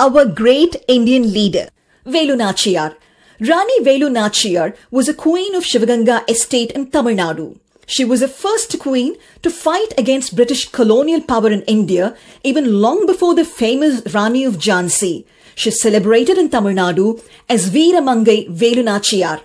our great Indian leader, Velu Nachiyar. Rani Velu Nachiyar was a queen of Sivaganga estate in Tamil Nadu. She was the first queen to fight against British colonial power in India even long before the famous Rani of Jhansi. She is celebrated in Tamil Nadu as Veeramangai Velu Nachiyar.